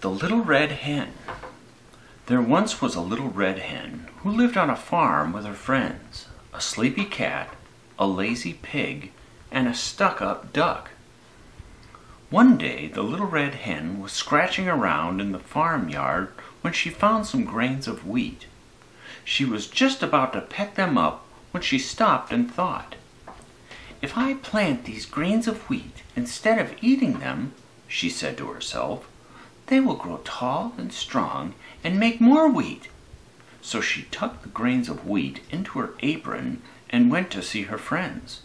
The Little Red Hen There once was a little red hen who lived on a farm with her friends, a sleepy cat, a lazy pig, and a stuck-up duck. One day the little red hen was scratching around in the farmyard when she found some grains of wheat. She was just about to peck them up when she stopped and thought. If I plant these grains of wheat instead of eating them, she said to herself, they will grow tall and strong and make more wheat. So she tucked the grains of wheat into her apron and went to see her friends.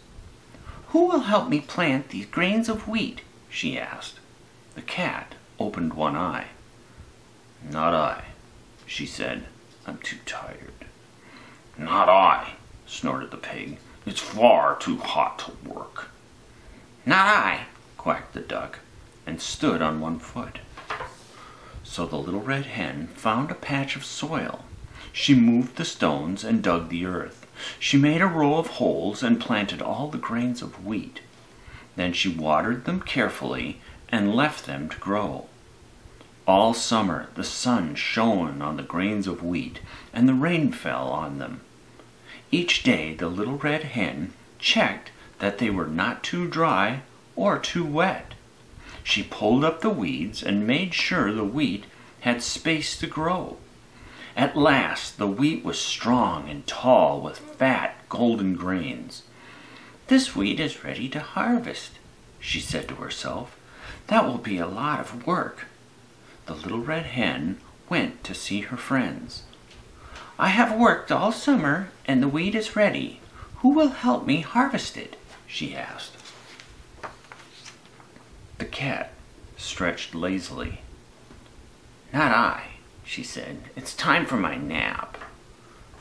Who will help me plant these grains of wheat? she asked. The cat opened one eye. Not I, she said. I'm too tired. Not I, snorted the pig. It's far too hot to work. Not I, quacked the duck, and stood on one foot. So the little red hen found a patch of soil. She moved the stones and dug the earth. She made a row of holes and planted all the grains of wheat. Then she watered them carefully and left them to grow. All summer the sun shone on the grains of wheat and the rain fell on them. Each day the little red hen checked that they were not too dry or too wet. She pulled up the weeds and made sure the wheat had space to grow. At last the wheat was strong and tall with fat golden grains. This wheat is ready to harvest, she said to herself. That will be a lot of work. The little red hen went to see her friends. I have worked all summer and the wheat is ready. Who will help me harvest it? she asked. Cat stretched lazily. Not I, she said. It's time for my nap.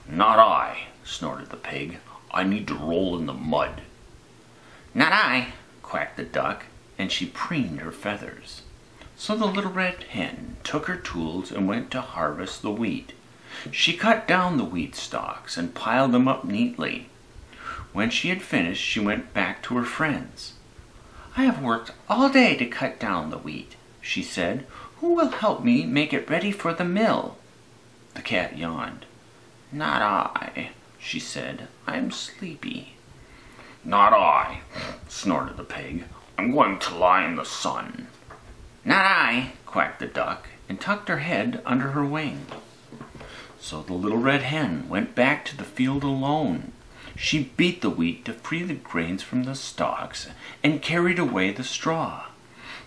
Not I, snorted the pig. I need to roll in the mud. Not I, quacked the duck, and she preened her feathers. So the little red hen took her tools and went to harvest the wheat. She cut down the wheat stalks and piled them up neatly. When she had finished, she went back to her friends. I have worked all day to cut down the wheat, she said. Who will help me make it ready for the mill? The cat yawned. Not I, she said. I'm sleepy. Not I, snorted the pig. I'm going to lie in the sun. Not I, quacked the duck, and tucked her head under her wing. So the little red hen went back to the field alone. She beat the wheat to free the grains from the stalks and carried away the straw.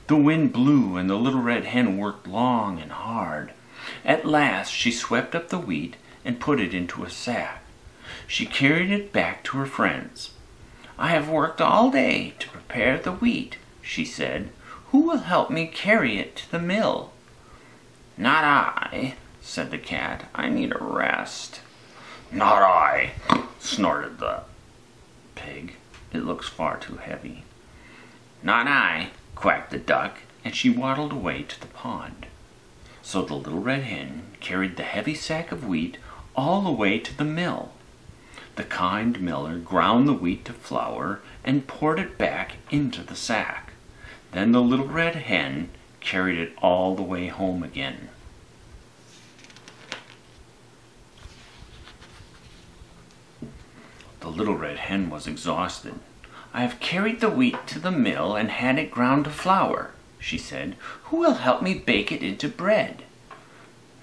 The wind blew and the little red hen worked long and hard. At last she swept up the wheat and put it into a sack. She carried it back to her friends. I have worked all day to prepare the wheat, she said. Who will help me carry it to the mill? Not I, said the cat. I need a rest. Not I, snorted the pig. It looks far too heavy. Not I, quacked the duck, and she waddled away to the pond. So the little red hen carried the heavy sack of wheat all the way to the mill. The kind miller ground the wheat to flour and poured it back into the sack. Then the little red hen carried it all the way home again. The little red hen was exhausted. I have carried the wheat to the mill and had it ground to flour, she said. Who will help me bake it into bread?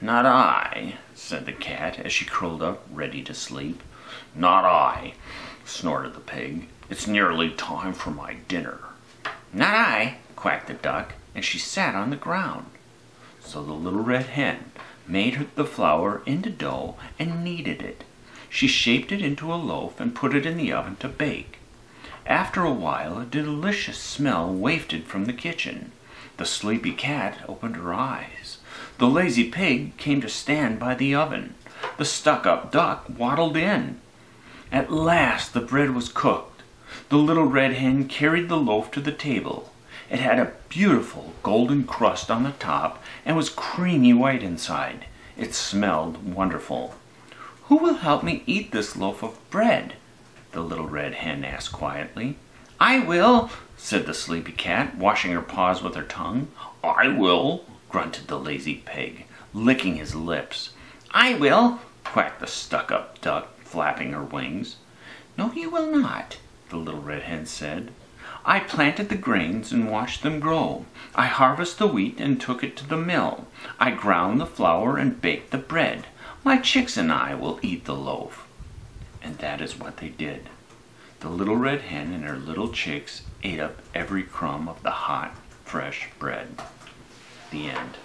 Not I, said the cat as she curled up ready to sleep. Not I, snorted the pig. It's nearly time for my dinner. Not I, quacked the duck, and she sat on the ground. So the little red hen made the flour into dough and kneaded it. She shaped it into a loaf and put it in the oven to bake. After a while, a delicious smell wafted from the kitchen. The sleepy cat opened her eyes. The lazy pig came to stand by the oven. The stuck-up duck waddled in. At last the bread was cooked. The little red hen carried the loaf to the table. It had a beautiful golden crust on the top and was creamy white inside. It smelled wonderful. Who will help me eat this loaf of bread? the little red hen asked quietly. I will, said the sleepy cat, washing her paws with her tongue. I will, grunted the lazy pig, licking his lips. I will, quacked the stuck-up duck, flapping her wings. No, you will not, the little red hen said. I planted the grains and watched them grow. I harvested the wheat and took it to the mill. I ground the flour and baked the bread. My chicks and I will eat the loaf. And that is what they did. The little red hen and her little chicks ate up every crumb of the hot, fresh bread. The end.